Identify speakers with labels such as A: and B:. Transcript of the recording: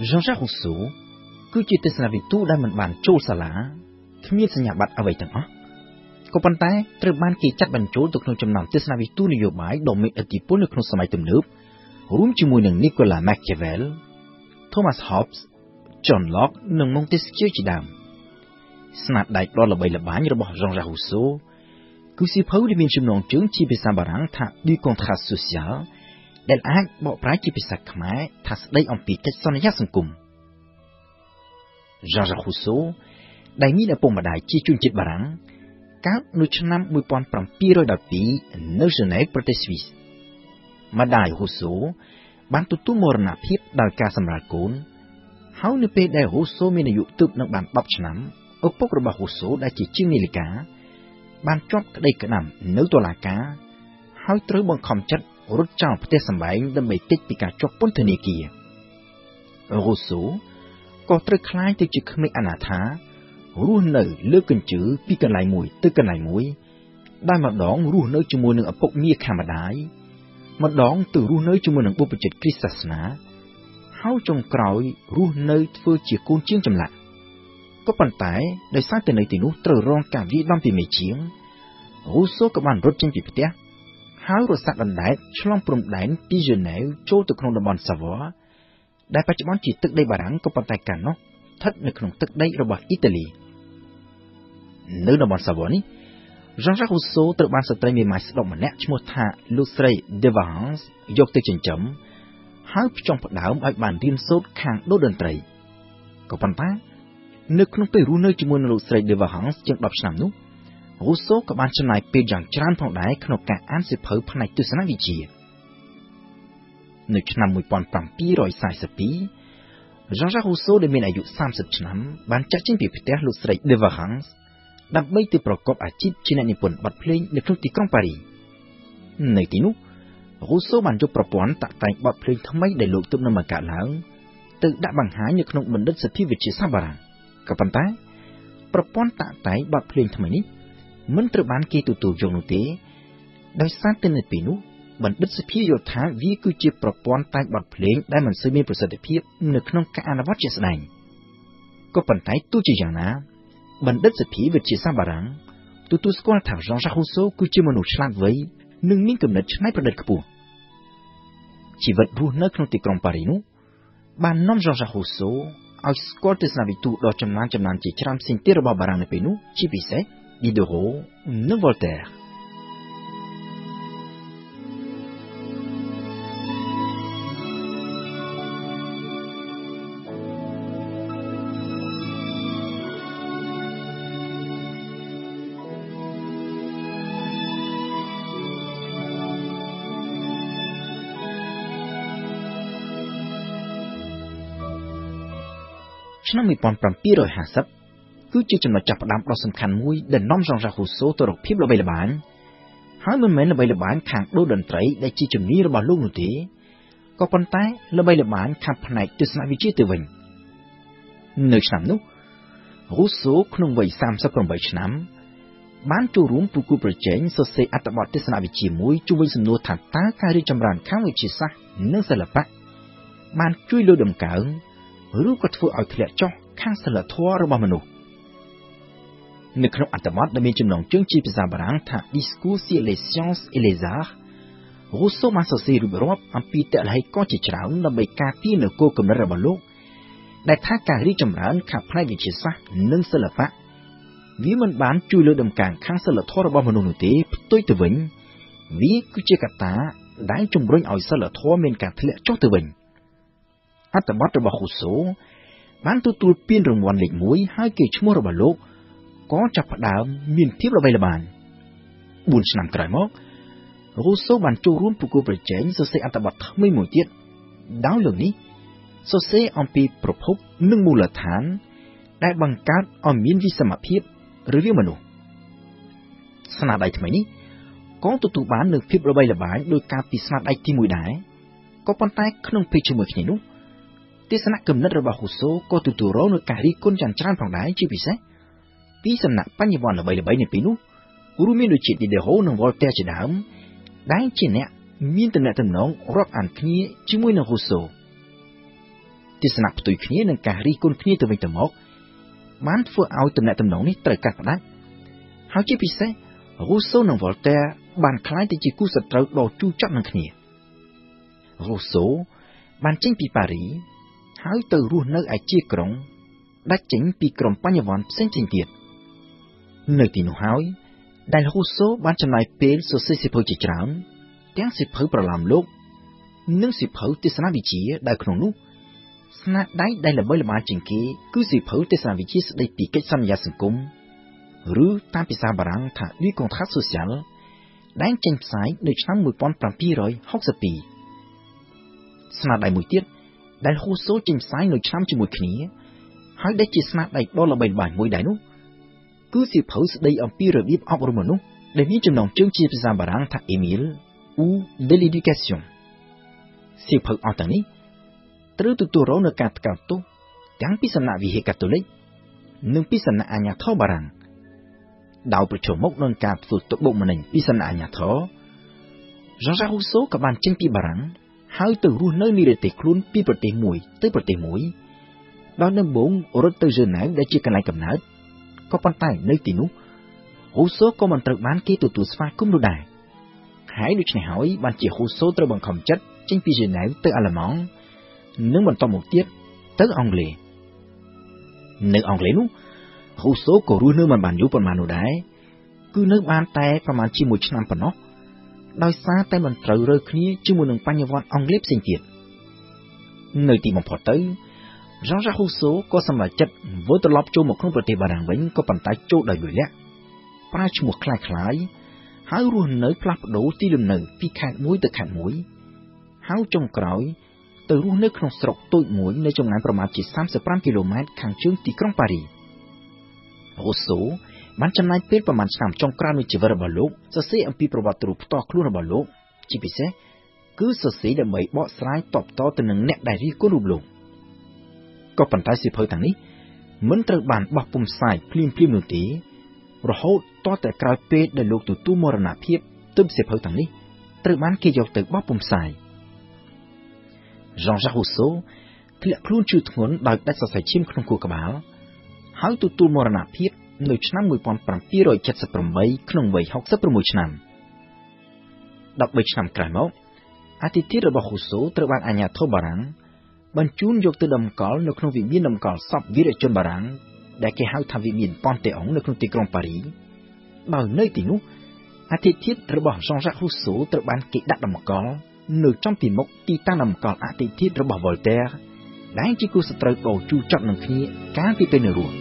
A: Jean-Jacques Rousseau គឺជាទស្សនវិទូដែលមិនបានចូលសាលាគ្មានសញ្ញាបត្រអ្វីទាំងអស់ក៏ប៉ុន្តែត្រូវបានគេចាត់បញ្ចូលទៅក្នុងចំណោមទស្សនវិទូនយោបាយដ៏មានឥទ្ធិពលនៅក្នុងសម័យទំនើបរួមជាមួយនឹង Nicolas Machiavel, Thomas Hobbes, John Locke និង Montesquieu ជាដើមស្នាដៃដ៏ល្បីល្បាញរបស់ Jean-Jacques Rousseau គឺសៀវភៅដែលមានចំណងជើងជាភាសាបារាំងថា Du contrat social ដែលអាចបកប្រែជាភាសាខ្មែរថាស្ដីអំពីកិច្ចសន្យាសង្គម Jean-Jacques Rousseau ដែលមានឪពុកម្ដាយជាជនជាតិបារាំងកើតនៅឆ្នាំ1712នៅហ្សឺណែវប្រទេសស្វីសម្ដាយ Rousseau បានទទួលមរណភាពដោយការសម្រាលកូនហើយនៅពេលដែល Rousseau មានអាយុទើបនឹងបាន10ឆ្នាំឪពុករបស់ Rousseau ដែលជាជាងនាឡិកាបានជាប់ក្តីក្តាំនៅតុលាការហើយត្រូវបង្ខំចិត្ត រត់ចោលផ្ទះសម្បែងដើម្បីគេចពីការជាប់ពន្ធនាគារ Rousseau ក៏ត្រូវคล้ายទៅជាក្មេងអនាថារស់នៅលើកញ្ជើពីកន្លែងមួយទៅកន្លែងមួយដែលម្ដងរស់នៅជាមួយនឹងឪពុកមាខាងម្ដាយម្ដងទៅរស់នៅជាមួយនឹងបុព្វជិតគ្រីស្ទសាសនាហើយចុងក្រោយរស់នៅធ្វើជាកូនជាងចម្លាក់ក៏ប៉ុន្តែដោយសារតែនៅទីនោះត្រូវរងការវាយដំពីមេជាងរូសូក៏បានរត់ចេញពីផ្ទះ ហើយរសាត់ដណ្ដែតឆ្លងព្រំដែនពីហ្សឺណែវចូលទៅក្នុងតំបន់សាវ៉ាដែលបច្ចុប្បន្នជាទឹកដីបារាំងក៏ប៉ុន្តែកាលនោះស្ថិតនៅក្នុងទឹកដីរបស់អ៊ីតាលីនៅតំបន់សាវ៉ានេះ Jean-Jacques Rousseau ត្រូវបានស្ត្រីមេម៉ាយស្ដុកម្នាក់ឈ្មោះថាលោកស្រី De Valence យកទៅចិញ្ចឹមហើយផ្ចង់ផ្ដើមឲ្យបានរៀនសូត្រខាងដូតន្ត្រីក៏ប៉ុន្តែនៅក្នុងពេលរស់នៅជាមួយនឹងលោកស្រី De Valence ជាង10ឆ្នាំនោះ Rousseau ក៏បានចំណាយពេលយ៉ាងច្រើនផងដែរក្នុងការអានសៀវភៅផ្នែកទស្សនវិជ្ជានៅឆ្នាំ1742 Jean-Jacques Rousseau ដែលមានអាយុ30ឆ្នាំបានចាក់ចេញពីផ្ទះលោកស្រី De Valence ដើម្បីទៅប្រកបអាជីពជាអ្នកនិពន្ធបទភ្លេងនៅក្នុងទីក្រុងប៉ារីនៅទីនោះរូសូបានយកប្រព័ន្ធតាក់តែងបទភ្លេងថ្មីដែលលោកទើបនឹងបង្កើតឡើងទៅដាក់បង្ហាញនៅក្នុងបណ្ឌិតសភាវិទ្យាសាស្ត្របារាំងក៏ប៉ុន្តែប្រព័ន្ធតាក់តែងបទភ្លេងថ្មីនេះ មិនត្រូវបានគេទទួលយកនោះទេដោយសារតែនៅពេលនោះបណ្ឌិតសភាយល់ថាវាគឺជាប្រព័ន្ធតែងបទភ្លេងដែលមិនសូវមានប្រសិទ្ធភាពនៅក្នុងការអនុវត្តជាក់ស្ដែងក៏ប៉ុន្តែទោះជាយ៉ាងណាបណ្ឌិតសភាវិទ្យាសាស្ត្របារាំងទទួលស្គាល់ថា Jean-Jacques Rousseau គឺជាមនុស្សឆ្លាតវៃនិងមានគំនិតច្នៃប្រឌិតខ្ពស់ជីវិតរស់នៅក្នុងទីក្រុងប៉ារីនោះបាននាំ Jean-Jacques Rousseau ឲ្យស្គាល់ទស្សនវិទូដ៏ចំណានចំណានជាច្រើនផ្សេងទៀតរបស់បារាំងនៅពេលនោះជាពិសេស Diderot, non Voltaire. ឆ្នាំ1750 គឺជាចំណុចចាប់ផ្ដើមដ៏សំខាន់មួយដែលនាំ Jean-Jacques Rousseau ទៅរកភាពល្បីល្បាញហើយមិនមែនល្បីល្បាញខាងដូតន្ត្រីដែលជាជំនាញរបស់លោកនោះទេក៏ប៉ុន្តែល្បីល្បាញខាងផ្នែកទស្សនវិជ្ជាទៅវិញនៅឆ្នាំនោះ Rousseau ក្នុងវ័យ38ឆ្នាំ បានចូលរួមប្រគួតប្រជែងសរសេរអត្ថបទទស្សនវិជ្ជាមួយជុំវិញសំណួរថាតើការរីកចម្រើនខាងវិទ្យាសាស្ត្រនិងសិល្បៈបានជួយលើកដំកើងឬក៏ធ្វើឲ្យធ្លាក់ចុះខាងសិលធម៌របស់មនុស្ស នៅក្នុងអត្ថបទដែលមានចំណងជើងជាភាសាបារាំងថា Discours sur les sciences et les arts រូសូបានសរសេររៀបរាប់អំពីតលហេកជាច្រើនដើម្បីការពារនៅគោលគំនិតរបស់លោកដែលថាការរីកចម្រើនខាងផ្នែកវិទ្យាសាស្ត្រនិងសិល្បៈវាមិនបានជួយលើកដំកើងខាងសិលធម៌របស់មនុស្សនោះទេផ្ទុយទៅវិញវាគឺជាកត្តាដែលជំរុញឲ្យសិលធម៌មានការធ្លាក់ចុះទៅវិញ។អត្ថបទរបស់ហ៊ូសូបានទទួលពានរង្វាន់លេខ1ហើយគេឈ្មោះរបស់លោក ក៏ចាប់ផ្ដើមមានភាពល្បីល្បាញ4ឆ្នាំក្រោយមកហ៊ូសូបានចូលរួមប្រគល់ប្រជែងសរសេរអត្ថបទថ្មីមួយទៀតដោយលើកនេះសរសេរអំពីប្រភពនិងមូលដ្ឋាន ដែលបង្កើតឲ្យមានវិសមភាពរវាងមនុស្សស្នាដៃថ្មីនេះក៏ទទួលបាននូវភាពល្បីល្បាញដោយការពីស្នាដៃទី1ដែរក៏ប៉ុន្តែក្នុងពេលជាមួយគ្នានោះទស្សនៈគំនិតរបស់ហ៊ូសូក៏ទទួលរងនឹងការរិះគន់យ៉ាងច្រើនផងដែរជាពិសេស ពីសំណាក់បញ្ញវន្តល្បីៗនៅពេលនោះរួមមានដូចជា Diderot និង Voltaire ជាដើមដែលជាអ្នកមានតំណែងតំណងរាប់អានគ្នាជាមួយនឹងហ៊ូសូទស្សនៈផ្ទុយគ្នានិងការរិះគន់គ្នាទៅវិញទៅមកបានធ្វើឲ្យទំនាក់ទំនងនេះត្រូវកាត់ផ្តាច់ហើយជាពិសេសរូសូនិងវ៉ុលតែបានក្លាយទៅជាគូសត្រូវដ៏ជូរចត់នឹងគ្នារូសូបានចេញពីប៉ារីហើយទៅរស់នៅឯជាក្រុងដាច់ចេញពីក្រុមបញ្ញវន្តផ្សេងៗទៀត នៅទីនោះហើយដែលរូសូបានចំណាយពេលសរសេរសៀវភៅជាច្រើនទាំងសៀវភៅប្រឡំលោក និងសៀវភៅទស្សនវិជ្ជាដែលក្នុងនោះស្នាដៃដែលល្បីល្បាញជាងគេគឺសៀវភៅទស្សនវិជ្ជាស្ដីពីកិច្ចសន្យាសង្គមឬតាមភាសាបារាំងថា Le Contrat Social ដែលចេញផ្សាយនៅឆ្នាំ1762ស្នាដៃមួយទៀតដែលហ៊ូសូចេញផ្សាយនៅឆ្នាំជាមួយគ្នាហើយដែលជាស្នាដៃដ៏ល្បីល្បាញមួយដែរនោះ គឺសៀវភៅស្ដីអំពីរបៀបអប់រំមនុស្សដែលមានចំណងជើងជាភាសាបារាំងថា Emile ou de l'éducation សៀវភៅអស់ទាំងនេះត្រូវទទួលរងនឹងការថ្កោលទោសទាំងពីសំណាក់វិហារកាតូលិកនិងពីសំណាក់អាជ្ញាធរបារាំងដោយប្រឈមមុខនឹងការធ្វើទុកបុកម្នេញពីសំណាក់អាជ្ញាធរ Jean-Jacques Rousseau ក៏បានចេញពីបារាំងហើយទៅរស់នៅនិរទេសខ្លួនពីប្រទេសមួយទៅប្រទេសមួយដល់ដំបូងរត់ទៅហ្សឺណែវដែលជាកន្លែងកំណើត ក៏ប៉ុន្តែនៅទីនោះហ៊ូសូក៏មិនត្រូវបានគេទទួលស្វាគមន៍នោះដែរហើយដូច្នេះហើយបានជាហ៊ូសូត្រូវបង្ខំចិត្តចេញពីហ្សឺណែវទៅអាល្លឺម៉ង់និងបន្តមកទៀតទៅអង់គ្លេសនៅអង់គ្លេសនោះហ៊ូសូក៏រស់នៅមិនបានយូរប៉ុន្មាននោះដែរគឺនៅបានតែប្រហែលជាមួយឆ្នាំប៉ុណ្ណោះដោយសារតែមិនត្រូវរើគ្នាជាមួយនឹងបញ្ញវន្តអង់គ្លេសផ្សេងទៀតនៅទីបំផុតទៅ Jean-Jacques Rousseau ក៏សម្រេចចិត្តវិលត្រឡប់ចូលមកក្នុងប្រទេសបារាំងវិញក៏ប៉ុន្តែចូលដោយលួចលាក់ប្រើឈ្មោះคล้ายៗហើយរស់នៅផ្លាស់ប្ដូរទីលំនៅពីខេត្តមួយទៅខេត្តមួយហើយចុងក្រោយទៅរស់នៅក្នុងស្រុកតូចមួយនៅចម្ងាយប្រមាណជា35គីឡូម៉ែត្រខាងជើងទីក្រុងប៉ារីរូសូបានចំណាយពេលប្រមាណឆ្នាំចុងក្រោយនៃជីវិតរបស់លោកសរសេរអំពីប្រវត្តិរូបផ្ទាល់ខ្លួនរបស់លោកជាពិសេសគឺសរសេរដើម្បីបកស្រាយតបតទៅនឹងអ្នកដែលរិះគន់រូបលោក ក៏ប៉ុន្តែសៀវភៅទាំងនេះមិនត្រូវបានបោះពុម្ពផ្សាយភ្លាមភ្លាមនោះទេរហូតតតែក្រោយពេលដែលលោកទទួលមរណភាពទើបសៀវភៅទាំងនេះត្រូវបានគេយកទៅបោះពុម្ពផ្សាយ Jean-Jacques Rousseau ធ្លាក់ខ្លួនជឿធ្ងន់ដោយដាច់សរសៃឈាមក្នុងខួរក្បាលហើយទទួលមរណភាពនៅឆ្នាំ1778ក្នុងវ័យ66ឆ្នាំ13ឆ្នាំក្រោយមកអធិធិរបស់ហ៊ូសូត្រូវបានអាជ្ញាធរបារាំង បញ្ជូនយកទៅតម្កល់នៅក្នុងវិមានតម្កល់សពវីរជនបារាំងដែលគេហៅថាវិមានប៉ុនតេអុងនៅក្នុងទីក្រុងប៉ារីដោយនៅទីនោះអធិធិរបស់ Jean-Jacques Rousseau ត្រូវបានគេដាក់តម្កល់នៅចំពីមុខទីតាំងតម្កល់អធិធិរបស់ Voltaire ដែលជាគូសត្រូវដ៏ជូរចត់នឹងគ្នាកាលពីពេលនៅរស់